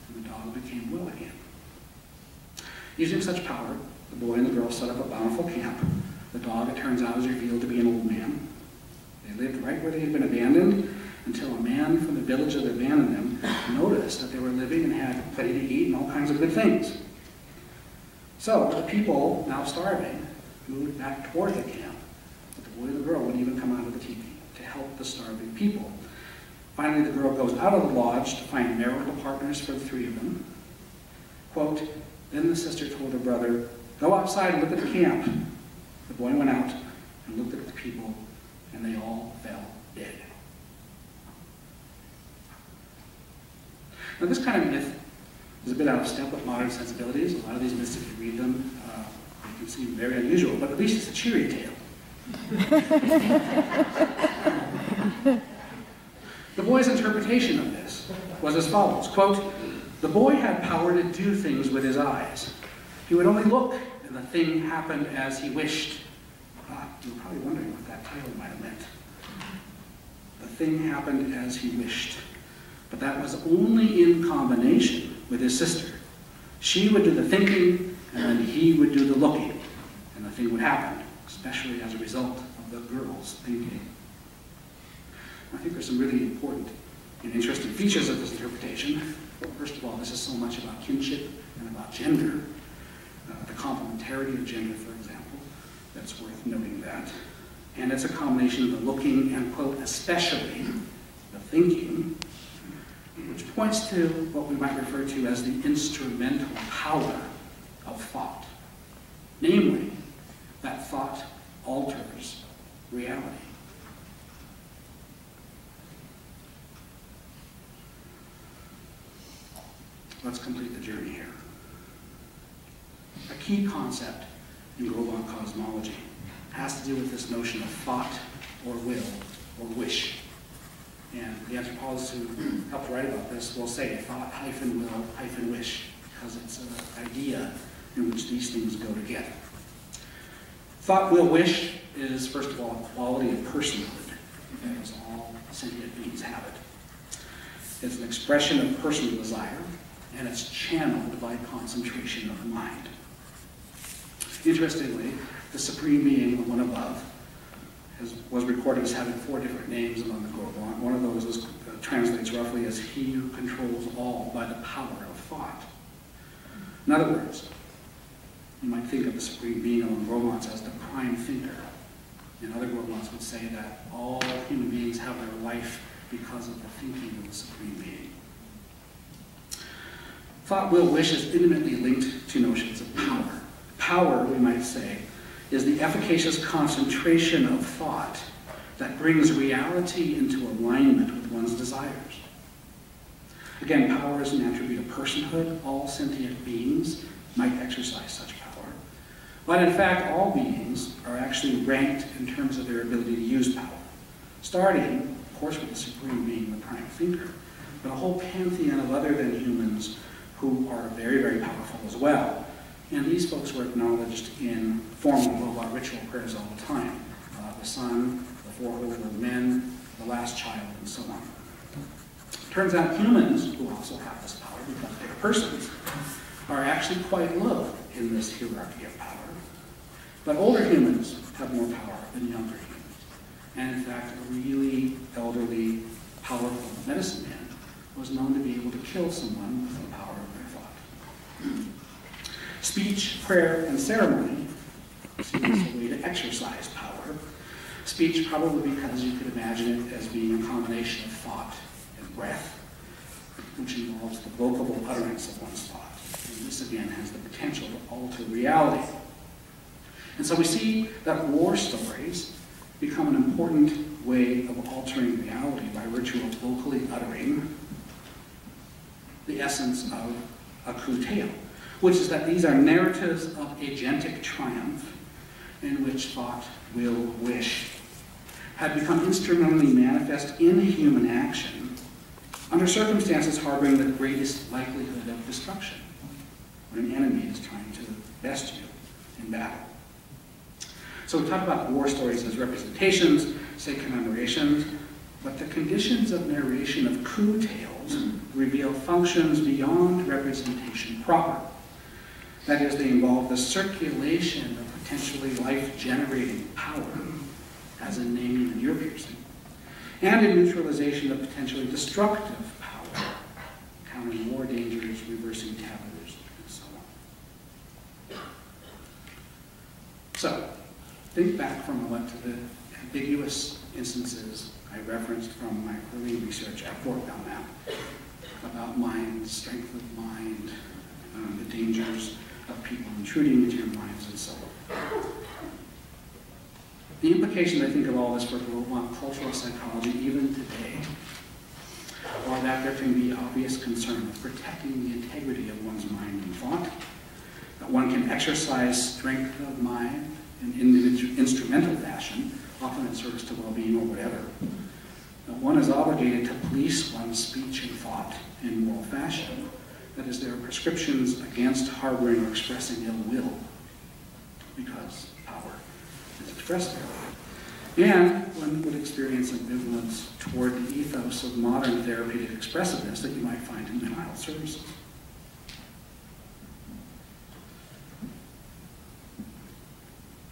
and the dog became well again. Using such power, the boy and the girl set up a bountiful camp. The dog, it turns out, is revealed to be an old man. They lived right where they had been abandoned until a man from the village that abandoned them noticed that they were living and had plenty to eat and all kinds of good things. So the people, now starving, moved back toward the camp, but the boy and the girl wouldn't even come out of the teepee to help the starving people. Finally, the girl goes out of the lodge to find marital partners for the three of them. Quote, then the sister told her brother, go outside and look at the camp. The boy went out and looked at the people, and they all fell dead. Now, this kind of myth is a bit out of step with modern sensibilities. A lot of these myths, if you read them, uh, can seem very unusual, but at least it's a cheery tale. the boy's interpretation of this was as follows, quote, the boy had power to do things with his eyes. He would only look, and the thing happened as he wished. Ah, you're probably wondering what that title might have meant. The thing happened as he wished. But that was only in combination with his sister. She would do the thinking, and then he would do the looking, and the thing would happen, especially as a result of the girl's thinking. I think there's some really important and interesting features of this interpretation. First of all, this is so much about kinship and about gender, uh, the complementarity of gender, for example. That's worth noting that. And it's a combination of the looking and, quote, especially the thinking, which points to what we might refer to as the instrumental power of thought. Namely, that thought alters reality. Let's complete the journey here. A key concept in Gros Ventre cosmology has to do with this notion of thought or will or wish. And the anthropologists who helped write about this will say thought hyphen will hyphen wish, because it's an idea in which these things go together. Thought, will, wish is, first of all, a quality of personhood, as all sentient beings have it. It's an expression of personal desire, and it's channeled by concentration of the mind. Interestingly, the Supreme Being, the one above, has, was recorded as having four different names among the Gros Ventre. One of those is, uh, translates roughly as he who controls all by the power of thought. In other words, you might think of the Supreme Being among Gros Ventres as the prime thinker. And other Gros Ventres would say that all human beings have their life because of the thinking of the Supreme Being. Thought, will, wish is intimately linked to notions of power. Power, we might say, is the efficacious concentration of thought that brings reality into alignment with one's desires. Again, power is an attribute of personhood. All sentient beings might exercise such power. But in fact, all beings are actually ranked in terms of their ability to use power. Starting, of course, with the supreme being, the prime thinker, but a whole pantheon of other than humans who are very, very powerful as well. And these folks were acknowledged in formal ritual prayers all the time. Uh, the sun, the four older men, the last child, and so on. Turns out humans, who also have this power because they're persons, are actually quite low in this hierarchy of power. But older humans have more power than younger humans. And in fact, a really elderly, powerful medicine man was known to be able to kill someone with the power of their thought. Speech, prayer, and ceremony seems a way to exercise power. Speech probably because you could imagine it as being a combination of thought and breath, which involves the vocal utterance of one's thought. And this again has the potential to alter reality. And so we see that war stories become an important way of altering reality by virtue of vocally uttering the essence of a coup tale, which is that these are narratives of agentic triumph in which thought, will, wish have become instrumentally manifest in human action under circumstances harboring the greatest likelihood of destruction, when an enemy is trying to best you in battle. So we talk about war stories as representations, say commemorations, but the conditions of narration of coup tales reveal functions beyond representation proper. That is, they involve the circulation of potentially life-generating power, as in naming and ear piercing, and in neutralization of potentially destructive power, countering war dangers, reversing taboos, and so on. So, think back for a moment to the ambiguous instances I referenced from my early research at Fort Belknap about mind, strength of mind, um, the dangers of people intruding into your minds, and so on. The implications, I think, of all this for global cultural psychology, even today, are that there can be obvious concern of protecting the integrity of one's mind and thought, that one can exercise strength of mind in instrumental fashion, often in service to well-being or whatever. That one is obligated to police one's speech and thought in moral fashion. That is, there are prescriptions against harboring or expressing ill will, because power is expressed there. And one would experience ambivalence toward the ethos of modern therapeutic expressiveness that you might find in health services.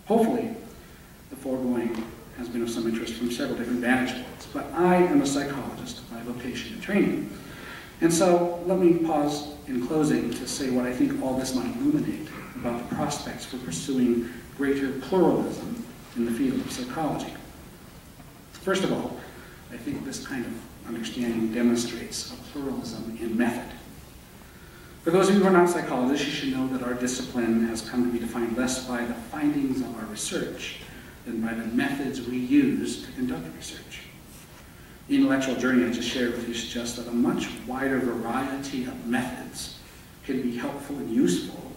Hopefully, the foregoing has been of some interest from several different vantage points, but I am a psychologist by vocation and training. And so let me pause in closing to say what I think all this might illuminate about the prospects for pursuing greater pluralism in the field of psychology. First of all, I think this kind of understanding demonstrates a pluralism in method. For those of you who are not psychologists, you should know that our discipline has come to be defined less by the findings of our research than by the methods we use to conduct research. The intellectual journey I just shared with you suggests that a much wider variety of methods can be helpful and useful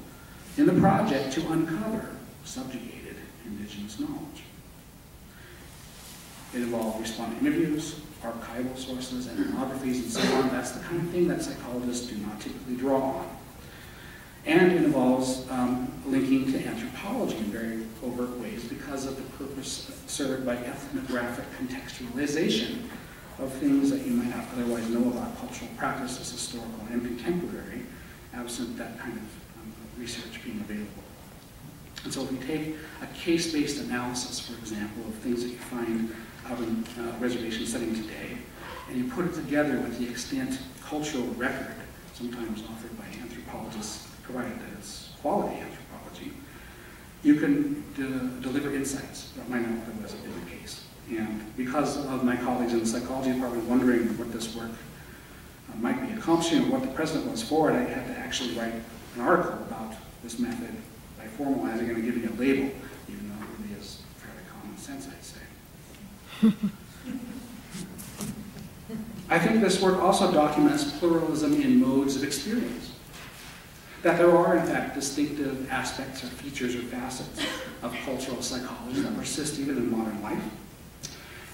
in the project to uncover subjugated indigenous knowledge. It involved respondent interviews, archival sources, and ethnographies, and so on. That's the kind of thing that psychologists do not typically draw on. And it involves um, linking to anthropology in very overt ways because of the purpose served by ethnographic contextualization of things that you might not otherwise know about cultural practices, historical and contemporary, absent that kind of um, research being available. And so if we take a case-based analysis, for example, of things that you find out in uh, reservation setting today, and you put it together with the extant cultural record, sometimes offered by anthropologists, provided that it's quality anthropology, you can de deliver insights that might not otherwise have been the case. And because of my colleagues in the psychology department wondering what this work might be accomplishing or what the president was for it, I had to actually write an article about this method by formalizing it and giving it a label, even though it really is fairly common sense, I'd say. I think this work also documents pluralism in modes of experience. That there are, in fact, distinctive aspects or features or facets of cultural psychology that persist even in modern life.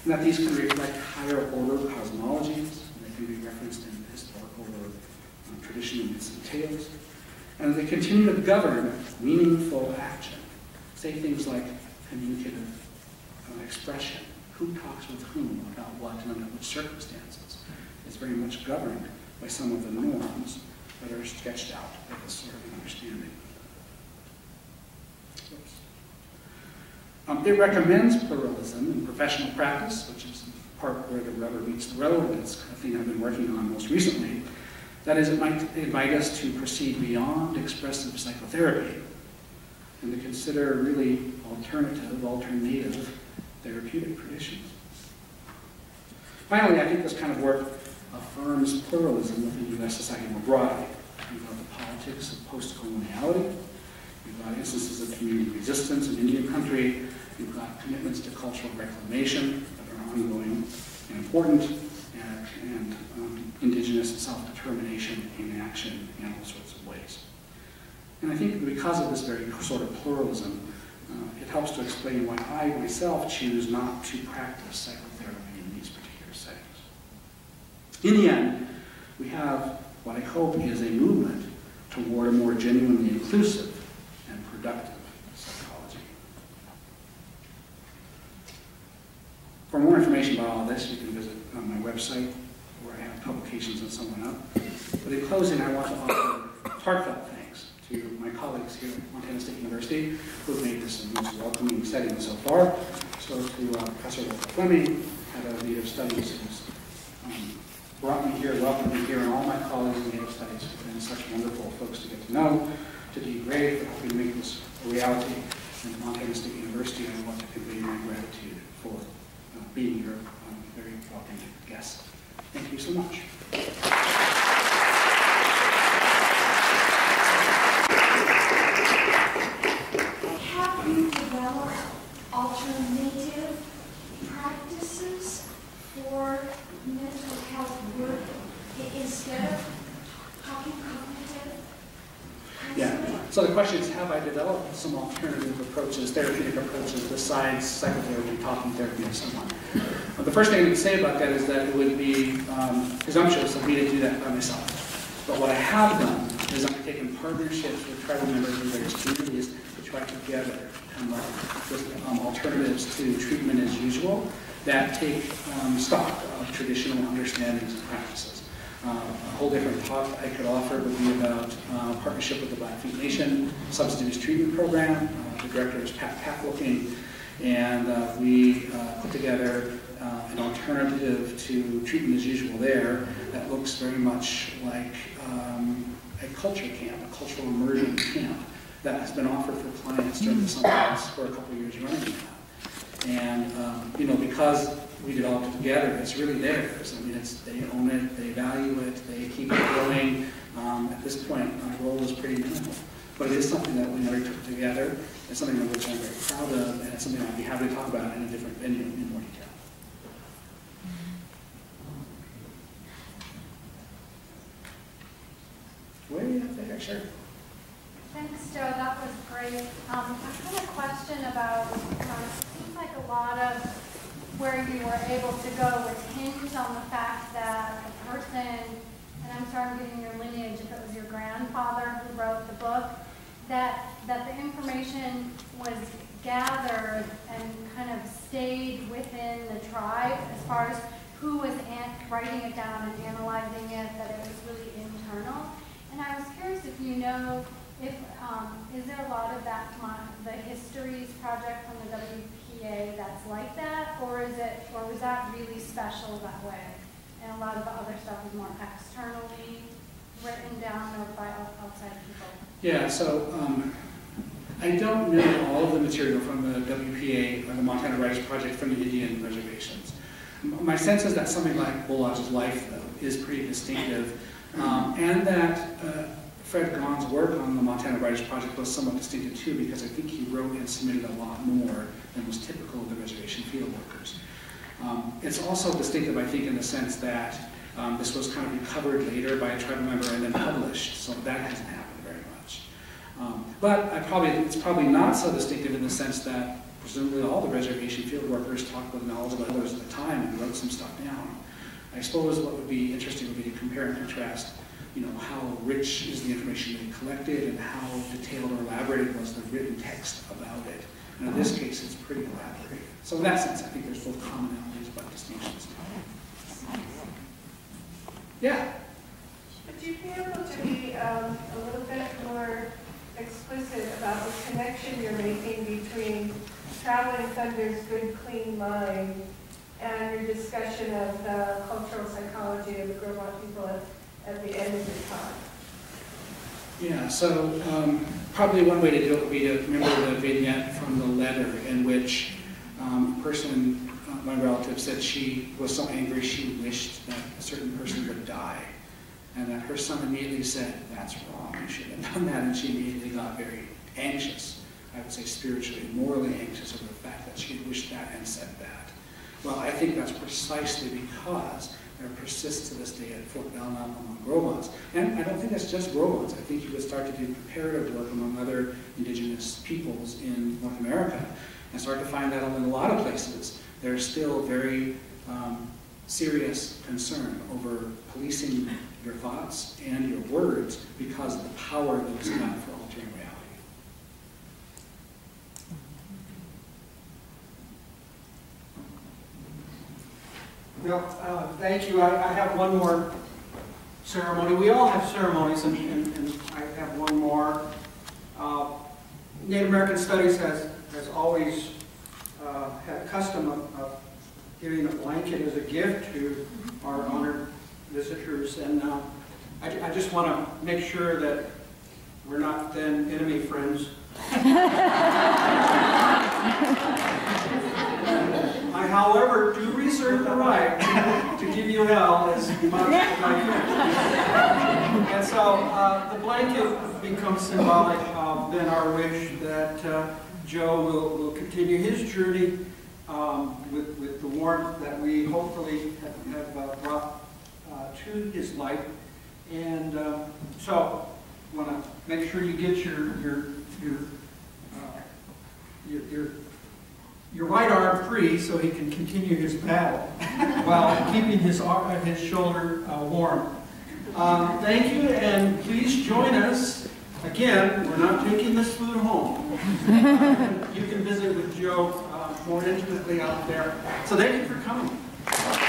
And that these can reflect higher order cosmologies, and they can be referenced in uh, tradition and and tales. And they continue to govern meaningful action. Say things like communicative uh, expression, who talks with whom about what and under which circumstances is very much governed by some of the norms that are sketched out by this sort of understanding. Um, it recommends pluralism in professional practice, which is the part where the rubber meets the road. It's a thing I've been working on most recently. That is, it might invite us to proceed beyond expressive psychotherapy and to consider really alternative, alternative therapeutic traditions. Finally, I think this kind of work affirms pluralism within U.S. society more broadly. We've got the politics of post-coloniality. We've got instances of community resistance in Indian country. We've got commitments to cultural reclamation that are ongoing and important, and, um, indigenous self-determination in action in all sorts of ways. And I think because of this very sort of pluralism, uh, it helps to explain why I myself choose not to practice psychotherapy in these particular settings. In the end, we have what I hope is a movement toward a more genuinely inclusive and productive psychology. For more information about all this, you can visit on my website I have publications and so on up. But in closing, I want to offer heartfelt thanks to my colleagues here at Montana State University who have made this a most welcoming setting so far. So to uh, Professor Fleming, head of Native Studies, who's um, brought me here, welcomed me here, and all my colleagues in Native Studies have been such wonderful folks to get to know. To Dee Gray for helping make this a reality. And Montana State University, I want to convey my gratitude for uh, being your um, very welcome guest. Thank you so much. Have you developed alternative practices for mental health work instead of talking cognitive? Yeah. So the question is, have I developed some alternative approaches, therapeutic approaches besides psychotherapy, talking therapy, and so on? The first thing I can say about that is that it would be um, presumptuous of me to do that by myself. But what I have done is I've taken partnerships with tribal members in various communities to try together come up with um, alternatives to treatment as usual that take um, stock of traditional understandings and practices. Uh, A whole different talk I could offer would be about uh, partnership with the Blackfeet Nation Substance Abuse Treatment Program. Uh, The director is Pat Packlooking, and uh, we uh, put together uh, an alternative to treatment as usual there that looks very much like um, a culture camp, a cultural immersion camp that has been offered for clients during the summer months for a couple of years running now. And, um, you know, because we developed it together, it's really theirs. I mean, it's, they own it, they value it, they keep it going. Um, At this point, my role is pretty minimal. But it is something that we undertook together. It's something of which I'm very proud of, and it's something I'd be happy to talk about in a different venue in more Thanks, Joe, that was great. Um, I had a question about, um, it seems like a lot of where you were able to go was hinged on the fact that the person, and I'm sorry I'm getting your lineage, if it was your grandfather who wrote the book, that, that the information was gathered and kind of stayed within the tribe as far as who was writing it down and analyzing it, that it was really internal. And I was curious if you know, if, um, is there a lot of that, the Histories Project from the WPA that's like that? Or is it, or was that really special that way? And a lot of the other stuff is more externally written down or by outside people? Yeah, so um, I don't know all of the material from the WPA or the Montana Writers Project from the Indian reservations. My sense is that something like Bull Lodge's life, though, is pretty distinctive, um, and that uh, Fred Gone's work on the Montana Writers Project was somewhat distinctive too, because I think he wrote and submitted a lot more than was typical of the reservation field workers. Um, It's also distinctive, I think, in the sense that Um, This was kind of recovered later by a tribal member and then published, so that hasn't happened very much. Um, But I probably, it's probably not so distinctive in the sense that presumably all the reservation field workers talked with knowledgeable others at the time and wrote some stuff down. I suppose what would be interesting would be to compare and contrast, you know, how rich is the information they collected and how detailed or elaborated was the written text about it. And in this case, it's pretty elaborate. So in that sense, I think there's both commonalities but distinctions. Yeah, Would you be able to be um, a little bit more explicit about the connection you're making between Traveling Thunder's Good Clean Mind and your discussion of the cultural psychology of the Gros Ventre people at, at the end of the talk? Yeah, so um, probably one way to do it would be to remember the vignette from the letter in which um, a person, uh, my relative, said she was so angry she wished that a certain person would die. And that her son immediately said, that's wrong, you shouldn't have done that. And she immediately got very anxious, I would say spiritually, morally anxious over the fact that she wished that and said that. Well, I think that's precisely because there persists to this day at Fort Belknap among Gros Ventres. And I don't think that's just Gros Ventres. I think you would start to do comparative work among other indigenous peoples in North America and start to find that in a lot of places. There's still very um, serious concern over policing your thoughts and your words because of the power those have for altering reality. Well, uh, thank you. I I have one more ceremony. We all have ceremonies, and- and and I have one more. Uh, Native American Studies has has always uh, had a custom of of giving a blanket as a gift to our honored visitors, and uh, I I just want to make sure that we're not then enemy friends. I, however, do reserve the right to give you hell as much as I can. And so, uh, the blanket becomes symbolic of then our wish that uh, Joe will, will continue his journey um, with, with the warmth that we hopefully have, have uh, brought uh, to his life. And uh, so, want to make sure you get your, your, your, uh, your, your your right arm free so he can continue his battle while keeping his, uh, his shoulder uh, warm. Um, Thank you, and please join us. Again, we're not taking this food home. You can visit with Joe uh, more intimately out there. So thank you for coming.